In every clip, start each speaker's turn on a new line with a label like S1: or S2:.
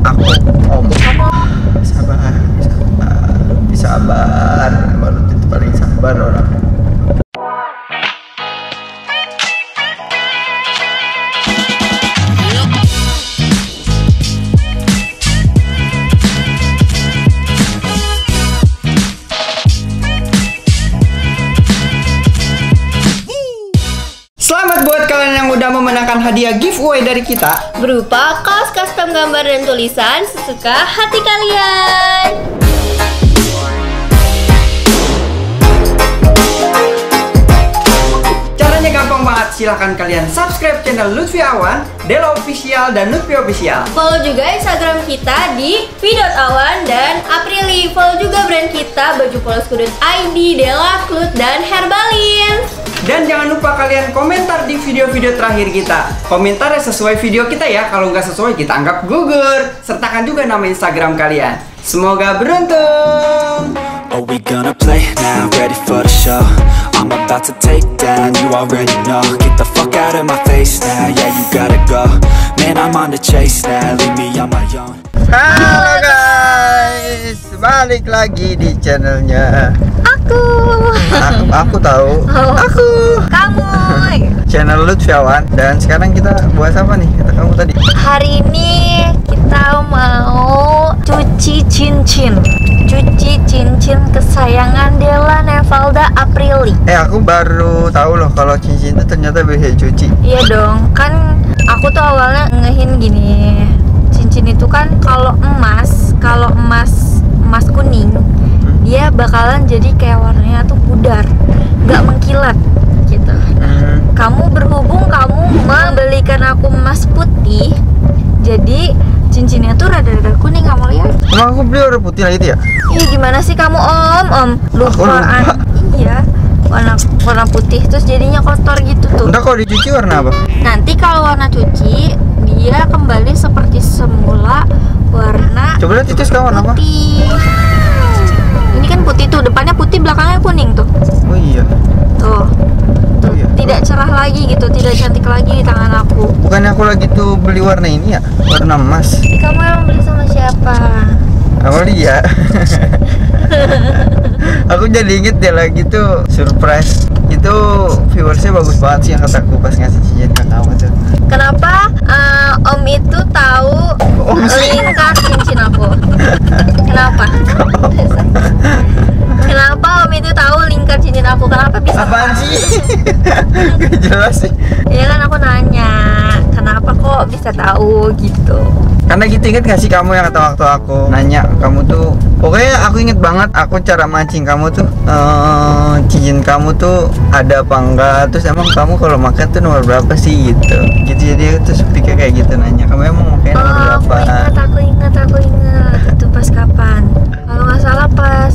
S1: Aku om. Sabar, sabar, sabar. Baru itu paling sabar orang. Selamat buat kalian yang udah memenangkan hadiah giveaway dari kita.
S2: Berupa kaos custom gambar dan tulisan sesuka hati kalian.
S1: Caranya gampang banget, silahkan kalian subscribe channel Lutfi Awan, Dela Official, dan Lutfi Official.
S2: Follow juga Instagram kita di v.awan dan Aprili. Follow juga brand kita baju polos kudut ID, Dela Klut, dan Herbalin.
S1: Dan jangan lupa kalian komentar di video-video terakhir kita. Komentarnya sesuai video kita ya, kalau nggak sesuai kita anggap gugur. Sertakan juga nama Instagram kalian. Semoga beruntung!
S3: Are we gonna play now? Ready for the show? I'm about to take down, you already know Get the fuck out of my face now, yeah you gotta go Man, I'm on the chase now, leave me on my own
S1: Halo guys, balik lagi di channelnya
S2: Aku.
S1: Aku, aku tahu,
S2: Oh.
S1: aku
S2: Kamu.
S1: channel Lutfiawan dan sekarang kita buat apa nih kata kamu tadi
S2: Hari ini kita mau cuci cincin. Cuci cincin kesayangan Della Nevalda Aprili.
S1: eh aku baru tahu loh kalau cincin itu ternyata bisa cuci
S2: Iya dong, kan aku tuh awalnya ngehin gini. Cincin itu kan kalau emas, kalau emas emas kuning, dia bakalan jadi kayak warnanya tuh pudar, nggak mengkilat gitu.
S1: Hmm,
S2: Kamu berhubung kamu membelikan aku emas putih, jadi cincinnya tuh rada-rada kuning kamu lihat.
S1: emang aku beli warna putih lah itu ya
S2: Iya gimana sih kamu om om
S1: lupa.
S2: lupaan iya warna warna putih terus jadinya kotor gitu tuh.
S1: udah kalau dicuci warna apa
S2: Nanti kalau warna cuci dia kembali seperti semula warna
S1: coba lihat itu sekarang warna apa
S2: putih. Ini kan putih tuh depannya putih belakangnya kuning tuh.
S1: oh iya
S2: Tuh. Tuh,
S1: Oh iya.
S2: tidak cerah lagi gitu, tidak cantik lagi di tangan aku.
S1: bukannya aku lagi tuh beli warna ini ya warna emas
S2: kamu emang beli sama siapa?
S1: Amalia aku jadi inget dia lagi tuh surprise itu viewersnya bagus banget sih yang kataku pas ngasih cincin ke kamu tuh
S2: Kenapa eh, Om itu tahu
S1: Om sih.
S2: lingkar cincin aku? Kenapa? Kenapa Om itu tahu lingkar cincin aku? Kenapa bisa?
S1: apaan sih gak jelas sih
S2: Ya kan aku nanya, kenapa kok bisa tahu gitu?
S1: Karena gitu inget gak sih kamu yang kata waktu aku nanya kamu tuh pokoknya aku inget banget aku cara mancing kamu tuh eh, cincin kamu tuh ada apa enggak terus emang kamu kalau makan tuh nomor berapa sih gitu gitu jadi aku tuh pikir kayak gitu nanya kamu emang makanya nomor
S2: Oh, aku
S1: berapa
S2: ingat, aku ingat, aku ingat. Itu pas kapan? Kalau nggak salah pas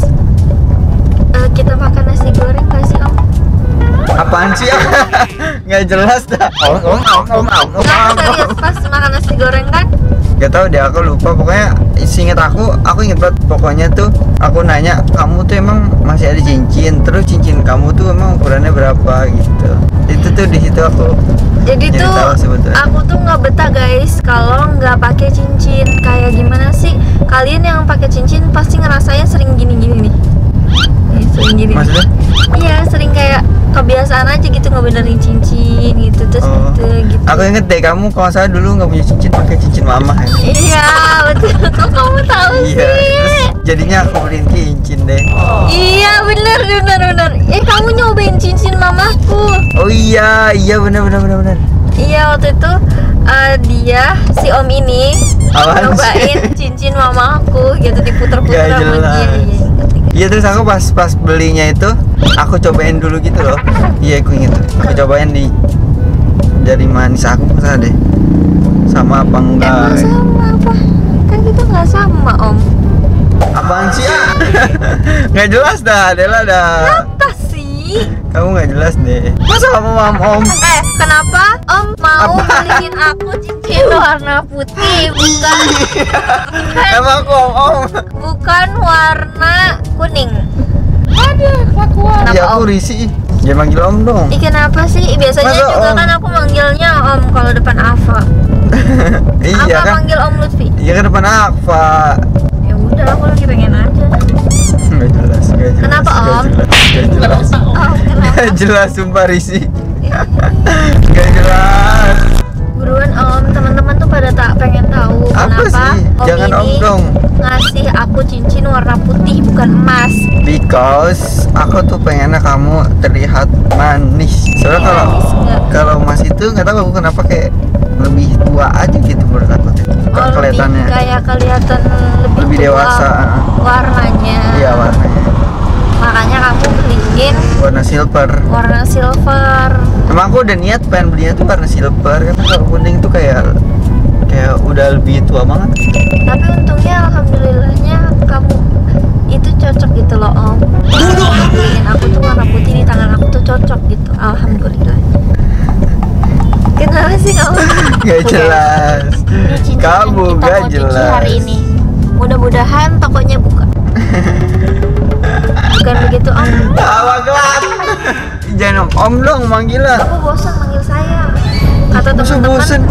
S2: eh, kita makan nasi goreng nggak sih Om?
S1: apaan sih nggak jelas dah om om om om om om
S2: Nggak,
S1: om
S2: serius pas makan nasi goreng kan?
S1: Gak tau deh aku lupa pokoknya seinget aku aku inget banget pokoknya tuh aku nanya kamu tuh emang masih ada cincin terus cincin kamu tuh emang ukurannya berapa gitu itu tuh di situ aku
S2: Jadi, tuh
S1: sebetulnya.
S2: aku tuh nggak betah guys kalau nggak pakai cincin. Kayak gimana sih? Kalian yang pakai cincin pasti ngerasain sering gini-gini nih. Nih, sering gini.
S1: maksudnya
S2: Iya, sering kayak kebiasaan aja gitu ngebenerin cincin gitu terus
S1: oh,
S2: gitu gitu.
S1: aku inget deh kamu kalau saya dulu nggak punya cincin pakai cincin mama ya
S2: Iya, betul. Kok kamu tahu
S1: iya
S2: sih?
S1: terus jadinya aku beliin cincin deh
S2: Iya, bener bener bener. Eh, kamu nyobain cincin mamaku.
S1: oh iya iya benar benar benar benar
S2: Iya, waktu itu eh, dia si Om ini
S1: Apaan
S2: nyobain
S1: sih?
S2: cincin mamaku gitu diputer-puter sama dia. Iya.
S1: Iya terus aku pas pas belinya itu aku cobain dulu gitu loh. Iya aku inget. Aku cobain di dari manis aku masa deh. Sama apa enggak?
S2: Emang sama apa? Kan kita nggak sama Om.
S1: Apaan sih ya? nggak jelas dah, Adela dah.
S2: Apa sih?
S1: Kamu nggak jelas deh. Masa kamu mam om?
S2: Eh, kenapa Om mau
S1: Apa?
S2: beliin aku cincin warna putih bukan
S1: Emang aku om om?
S2: bukan warna kuning? Ada kelakuan.
S1: Ya aku
S2: Om?
S1: risih. Ya manggil om dong.
S2: Ih kenapa sih? Biasanya
S1: Masa
S2: juga
S1: Om?
S2: kan aku manggilnya Om kalau depan Ava.
S1: iya
S2: Apa
S1: kan?
S2: manggil manggil Om Lutfi?
S1: Iya kan depan Akfa.
S2: Ya udah, aku lagi pengen aja.
S1: Nggak jelas, nggak jelas.
S2: Kenapa, Om?
S1: jelas, Nggak jelas.
S2: Oh,
S1: jelas sumpah Risi. Nggak jelas.
S2: Buruan Om, teman-teman tuh pada tak pengen tahu
S1: Apa
S2: kenapa
S1: sih?
S2: Om
S1: Jangan
S2: ini
S1: dong.
S2: ngasih aku cincin warna putih bukan emas.
S1: Because aku tuh pengennya kamu terlihat manis. Soalnya kalau kalau Mas itu nggak tahu aku kenapa kayak lebih tua aja gitu menurut aku. tuh.
S2: Oh,
S1: Kelihatannya.
S2: kayak kelihatan lebih,
S1: Lebih
S2: tua
S1: dewasa.
S2: warnanya.
S1: Iya warnanya
S2: Makanya kamu beliin
S1: warna silver.
S2: warna silver.
S1: Emang aku udah niat pengen belinya tuh warna silver karena kalau kuning tuh kayak kayak udah lebih tua banget.
S2: Tapi untungnya alhamdulillahnya kamu itu cocok gitu loh Om. Beliin aku tuh warna putih di tangan aku tuh cocok gitu. Alhamdulillah. Kenapa sih kamu?
S1: Gak jelas. Kamu gak jelas.
S2: hari ini. Mudah-mudahan tokonya buka. Bukan begitu Om.
S1: Tawa gelap. Jangan om, om dong manggilnya.
S2: Aku bosan manggil sayang. Kata
S1: Masa
S2: teman-teman.
S1: bosan?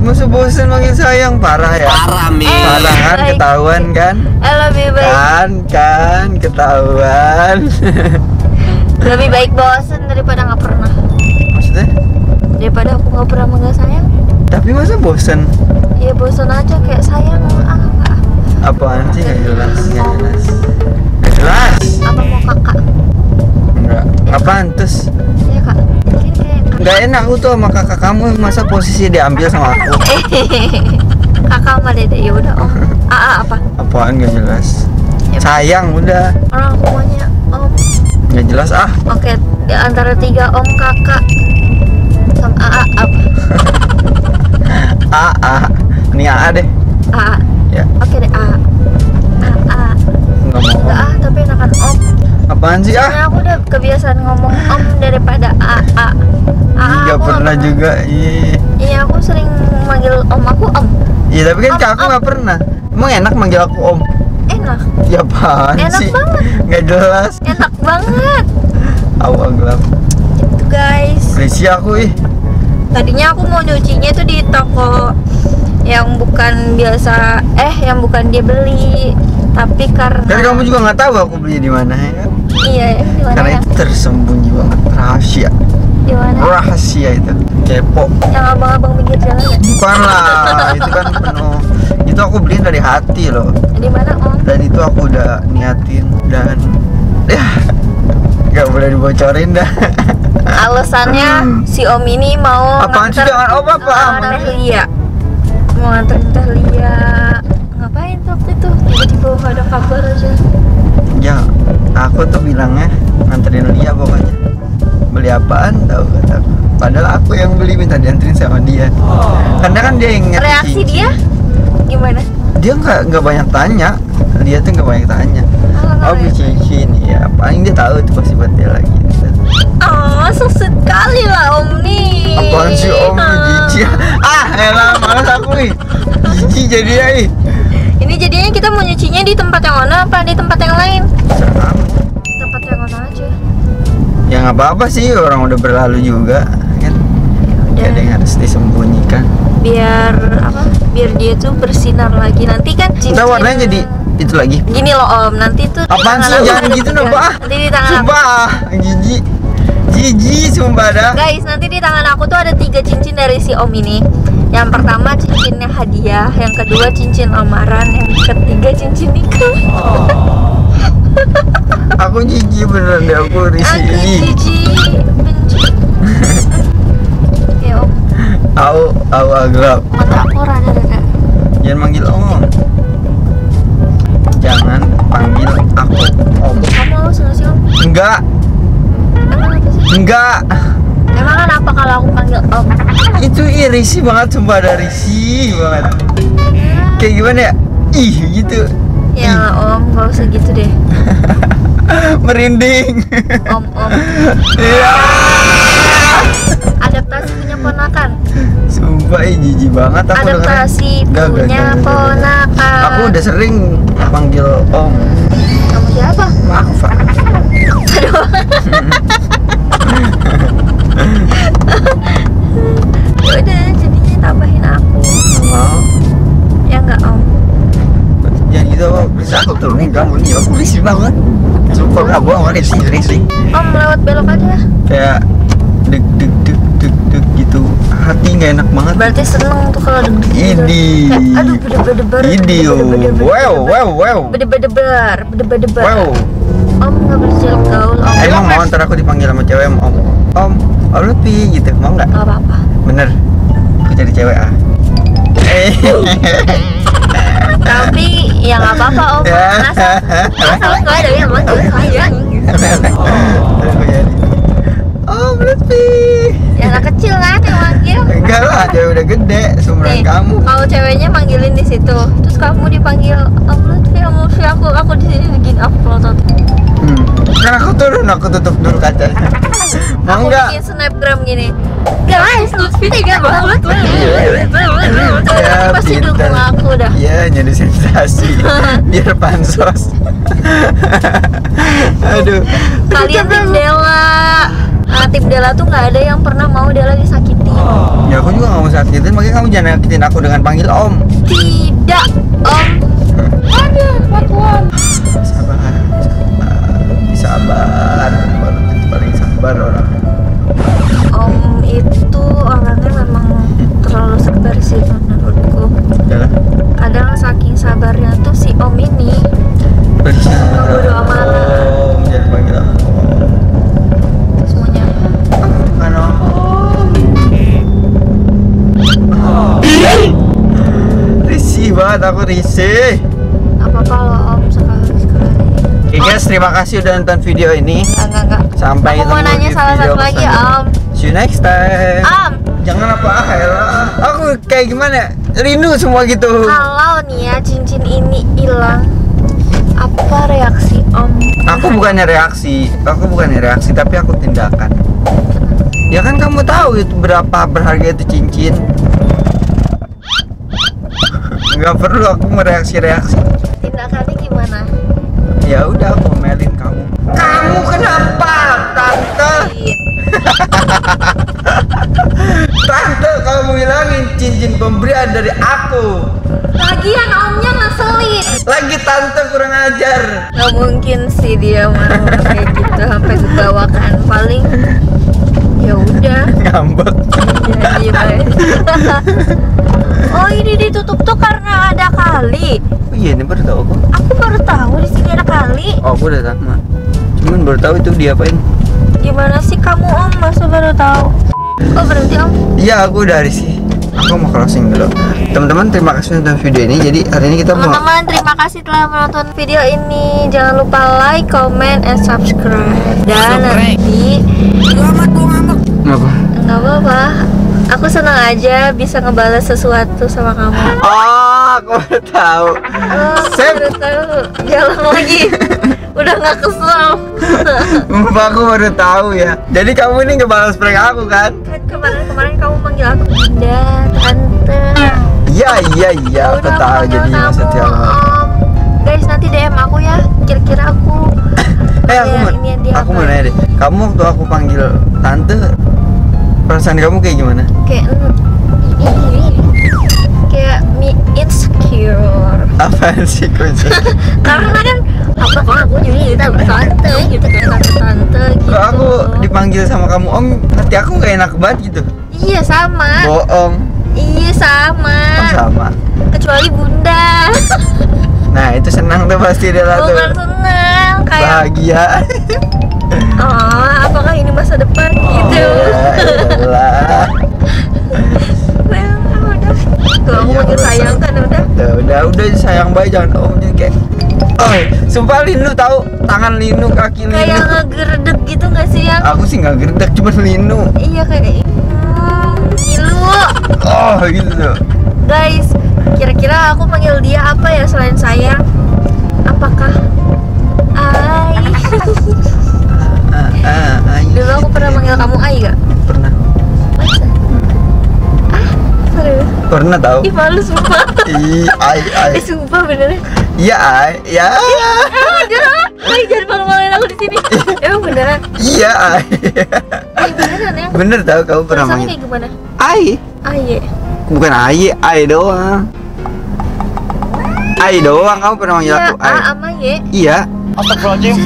S1: Masa bosan manggil sayang parah ya?
S3: Parah, men.
S2: Eh,
S1: Parah kan
S2: baik.
S1: ketahuan kan?
S2: Eh lebih baik
S1: Kan kan ketahuan.
S2: lebih baik bosan daripada nggak pernah.
S1: Maksudnya?
S2: Daripada aku nggak pernah manggil sayang.
S1: Tapi masa bosan?
S2: Ya bosan aja kayak sayang ah.
S1: Apaan sih nggak jelas? Nggak jelas. Nggak jelas.
S2: Mau kakak?
S1: Enggak. Nggak pantas.
S2: Ya kak. Mungkin kayak kakak.
S1: Nggak enak aku tuh sama kakak kamu masa posisi diambil sama aku.
S2: kakak sama dede ya udah om. Ah ah, apa?
S1: Apaan nggak jelas?
S2: Ya.
S1: Sayang udah.
S2: Orang maunya om.
S1: Nggak jelas ah.
S2: Oke di antara tiga om kakak sama AA apa?
S1: Ah. Ini AA deh.
S2: Kebiasaan ngomong om daripada AA. AA
S1: Nggak
S2: aku
S1: pernah juga. Iya.
S2: Iya aku sering manggil om aku om.
S1: Iya tapi kan
S2: Om,
S1: kak aku nggak pernah. Emang enak manggil aku om?
S2: Enak.
S1: Ya apaan
S2: Enak
S1: sih?
S2: banget.
S1: Nggak jelas.
S2: Enak banget.
S1: Awal gelap.
S2: Gitu guys.
S1: Risi aku ih.
S2: Tadinya aku mau nyucinya tuh di toko yang bukan biasa eh yang bukan dia beli tapi karena
S1: Kan kamu juga nggak tahu aku beli di mana ya kan?
S2: iya di mana
S1: Karena
S2: yang
S1: itu tersembunyi banget rahasia.
S2: di mana
S1: Rahasia itu. Kepo.
S2: yang abang-abang pinggir jalan ya
S1: Bukan lah. itu kan penuh. Itu aku beli dari hati loh.
S2: di mana om
S1: Dan itu aku udah niatin dan ya nggak boleh dibocorin dah.
S2: alasannya si om ini mau
S1: Apaan sih? Jangan om apa?
S2: nganter Lia mau nganterin teh Lia ngapain tuh waktu itu tiba-tiba ada kabar aja
S1: Ya, aku tuh bilangnya nganterin Lia pokoknya. Beli apaan tahu kata. Padahal aku yang beli minta dianterin sama dia. Karena kan dia yang
S2: reaksi
S1: cincin.
S2: dia gimana
S1: Dia nggak nggak banyak tanya. Dia tuh nggak banyak tanya.
S2: Oh,
S1: Oh beli cincin, ya paling dia tahu itu pasti buat dia lagi.
S2: Oh, so sekali lah Om nih.
S1: Apaan sih om lu jijik? Ah, elah malas aku ih. Jijik jadi ya.
S2: Ini jadinya kita mau nyucinya di tempat yang mana apa di tempat yang lain? Tempat yang mana aja.
S1: Ya nggak apa-apa sih orang udah berlalu juga kan.
S2: Ya
S1: ada yang harus disembunyikan.
S2: Biar apa? Biar dia tuh bersinar lagi. Nanti kan cincin.
S1: Warnanya jadi itu lagi.
S2: Gini loh Om, nanti tuh
S1: Apaan sih? Jangan gitu dong, Pak.
S2: Nanti di tangan.
S1: Sumpah, ah, jijik. Jijik sumpah dah.
S2: Guys, nanti di tangan aku tuh ada tiga cincin dari si Om ini. Yang pertama cincinnya hadiah, yang kedua cincin lamaran, yang ketiga cincin nikah.
S1: Aku jijik beneran deh aku risih
S2: Aku jijik, benci. ya
S1: Aku aku agrab.
S2: mata aku rada-rada.
S1: Jangan manggil om. Jangan panggil aku om.
S2: Kamu haus nggak sih Om?
S1: Enggak, enggak.
S2: Emang kan apa kalau aku panggil Om?
S1: Itu ih risih banget sumpah ada risih banget. Kayak gimana ya? Ih gitu.
S2: Ya Om, gak usah gitu deh.
S1: Merinding.
S2: Om, Om.
S1: Iya.
S2: Adaptasi punya ponakan.
S1: Sumpah ih jijik banget aku dengerin.
S2: Adaptasi
S1: enggak,
S2: punya
S1: enggak, enggak.
S2: ponakan.
S1: Aku udah sering panggil om.
S2: Kamu siapa?
S1: Maaf.
S2: Aduh. udah jadinya tambahin aku.
S1: Kalau ya nggak om jangan gitu om bisa aku turunin kamu nih aku risih banget. Sumpah nggak bohong aku risih. Risih
S2: om lewat belok aja.
S1: Kayak deg deg deg deg deg gitu. Hati nggak enak banget.
S2: Berarti seneng tuh kalau deg deg
S1: gitu.
S2: ini. Aduh bedeber
S1: deber ini wow wow wow
S2: bedeber deber bedeber deber
S1: wow.
S2: Om nggak boleh gaul om.
S1: Emang mau ntar aku dipanggil sama cewek om? Om om Lutfi gitu mau nggak
S2: Gak apa-apa.
S1: bener aku jadi cewek ah
S2: Tapi ya nggak apa-apa Om.
S1: Ya.
S2: Dari emang gue sayang.
S1: Aku jadi, om Lutfi
S2: Ya anak kecil kan yang manggil.
S1: enggak lah cewek udah gede seumuran kamu
S2: kalau ceweknya manggilin di situ, terus kamu dipanggil Om Lutfi, Om Lutfi, aku aku di sini bikin upload.
S1: hmm. Kan aku turun aku tutup dulu kacanya mau
S2: Aku
S1: nggak
S2: bikin snapgram gini. Guys, Lutfi tega banget.
S1: Ya,
S2: Pasti dukung aku dah.
S1: Iya, jadi sensasi biar pansos. Aduh.
S2: Kalian tim Dela. Nah, tim Dela tuh nggak ada yang pernah mau Dela disakitin.
S1: Ya aku juga nggak mau sakitin, makanya kamu jangan nyakitin aku dengan panggil Om.
S2: Tidak, Om. Ada batuan.
S1: Sabar, sabar. Baru paling sabar orang.
S2: Om itu orangnya memang terlalu sabar sih menurutku.
S1: Udah lah.
S2: Kadang saking sabarnya tuh si Om ini
S1: Bersabar.
S2: Bodo amat.
S1: Om, jangan panggil aku.
S2: semuanya.
S1: Bukan Om. Risih banget aku risih. Oke guys, terima kasih udah nonton video ini.
S2: Enggak enggak enggak.
S1: Sampai
S2: Aku mau
S1: ketemu
S2: nanya
S1: di
S2: salah
S1: video
S2: satu lagi. Om.
S1: See you next time.
S2: Om,
S1: Jangan apa ah elah. Aku kayak gimana? Rindu semua gitu.
S2: kalau nih ya cincin ini hilang, apa reaksi Om?
S1: Aku bukannya reaksi, aku bukannya reaksi tapi aku tindakan. Ya kan kamu tahu itu berapa berharga itu cincin. Nggak perlu aku mereaksi-reaksi.
S2: Gimana?
S1: Ya udah aku melin kamu. Kamu kenapa, tante? Tante, kamu hilangin cincin pemberian dari aku.
S2: Lagian Omnya ngeselin.
S1: Lagi tante kurang ajar.
S2: Gak mungkin sih dia mau kayak gitu sampai kebawakan paling ya udah
S1: Ngambek.
S2: ya diem aja. oh ini ditutup tuh karena ada kali
S1: Oh iya, ini baru tahu aku.
S2: aku baru tahu di sini
S1: Oh, aku udah sama. Cuman baru tahu itu diapain.
S2: gimana sih kamu om masa baru tahu oh berhenti om
S1: Iya, aku udah sih. Aku mau closing dulu. Teman-teman, terima kasih nonton video ini. Jadi hari ini kita mau
S2: teman-teman terima kasih telah menonton video ini jangan lupa like comment and subscribe dan nanti
S1: apa?
S2: nggak apa-apa aku senang aja bisa ngebalas sesuatu sama kamu
S1: Oh, aku baru tahu.
S2: Oh,
S1: Sep.
S2: baru tahu. Jalan lagi. Udah nggak kesel.
S1: Mbak, aku baru tahu ya. Jadi kamu ini ngebalas prank aku kan?
S2: kan kemarin-kemarin kamu manggil aku Bunda, Tante.
S1: Iya, iya, iya. Aku tahu jadi maksudnya.
S2: Om. Guys, nanti DM aku ya. Kira-kira aku
S1: Eh, aku mau,
S2: ini dia
S1: aku mau nanya deh. Kamu waktu aku panggil tante, perasaan kamu kayak gimana?
S2: Kayak kayak me insecure.
S1: Apaan sih kunci?
S2: Karena kan apa kok aku jadi tante tante gitu kayak tante tante gitu.
S1: Kok aku dipanggil sama kamu om, hati aku nggak enak banget gitu.
S2: Iya sama.
S1: Bohong.
S2: Iya sama.
S1: Oh, sama.
S2: Kecuali Bunda.
S1: Nah itu senang tuh pasti dia lah tuh.
S2: Bukan senang kayak
S1: Bahagia.
S2: oh apakah ini masa depan gitu.
S1: Ya, iyalah.
S2: Well, udah. Aku
S1: Iya,
S2: manggil
S1: udah.
S2: sayang kan udah.
S1: Udah, udah, udah sayang baik jangan jadi kayak. Oh, sumpah Linu tahu tangan Linu, kaki Linu.
S2: Kayak ngegerdek gitu gak sih yang
S1: Aku sih nggak gerdek, cuma Linu.
S2: Iya kayak hmm, Ngilu
S1: Oh gitu.
S2: Guys Kira-kira aku panggil dia apa ya selain sayang Apakah Ai
S1: Ah, ah, ayo.
S2: Dulu aku pernah manggil kamu Ai gak?
S1: Pernah.
S2: Masa? Ah serius?
S1: Pernah tahu.
S2: Ih malu sumpah
S1: Ih, ai, ai.
S2: Eh sumpah beneran
S1: Iya, ai. Ya.
S2: Ah jangan Ai jangan malu-maluin aku di sini Emang beneran?
S1: Iya, ai.
S2: Ai beneran ya?
S1: Bener tahu kamu pernah manggil.
S2: kayak gimana?
S1: Ai.
S2: Ai ya
S1: Bukan ai, ai doang. Ai doang kamu pernah manggil
S2: Iya,
S1: aku Ai.
S2: A sama Y.
S1: Iya.
S2: Serius?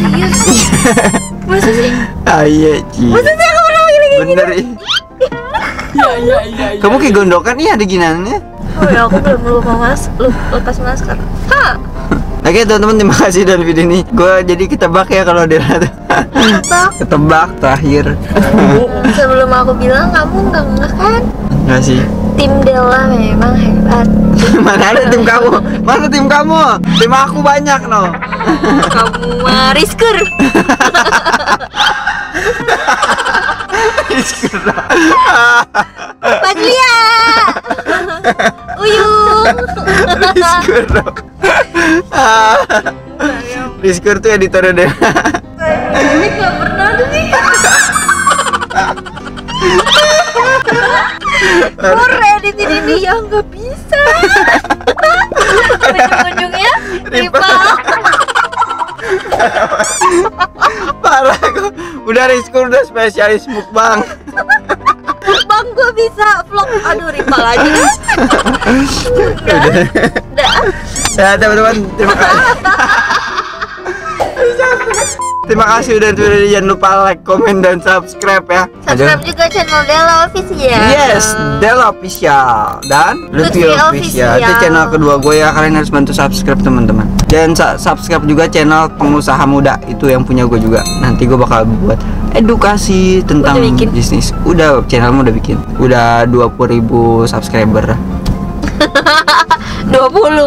S2: Masa sih?
S1: Ai ya, Ci.
S2: Masa sih aku pernah manggil kayak?
S1: Bener ih. Kamu kayak gondokan iya ada ginannya.
S2: Oh ya, aku belum lupa mas, lepas masker. Ha,
S1: Oke teman-teman terima kasih dari video ini. Gue jadi ketebak ya kalau dia ketebak terakhir.
S2: Sebelum aku bilang kamu nggak nggak kan?
S1: Enggak sih.
S2: Tim Della memang hebat.
S1: Mana ada tim kamu? Mana tim kamu? Tim aku banyak no.
S2: Kamu mah Rizker. Fajlia. Uyung.
S1: Rizkur no. Ah. Rizkur tuh editornya deh.
S2: Ini nggak pernah ada nih. Gue edit ini ya nggak bisa. Ujung-ujungnya rival.
S1: Parah kok. Udah Rizkur udah spesialis mukbang.
S2: Bang gue bisa vlog. Aduh rival aja. Udah. Udah.
S1: Ya teman-teman terima kasih. Terima kasih udah nonton jangan lupa like, komen dan subscribe ya.
S2: Subscribe juga channel Della Official.
S1: Yes, Della Official dan Lutfi
S2: Lutfi
S1: Official. Itu
S2: Official.
S1: channel kedua gue ya. Kalian harus bantu subscribe teman-teman. Dan subscribe juga channel pengusaha muda itu yang punya gue juga. Nanti gue bakal buat edukasi tentang
S2: Udah bikin?
S1: bisnis. Udah channelmu udah bikin. Udah 20.000 ribu subscriber.
S2: 20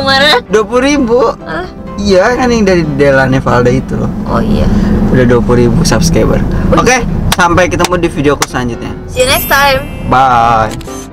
S2: mana?
S1: 20.000 ribu?
S2: Ah,
S1: Iya kan yang dari Della Nevalda itu loh.
S2: Oh iya.
S1: Udah 20.000 ribu subscriber. Oke, sampai ketemu di videoku selanjutnya.
S2: See you next time.
S1: Bye.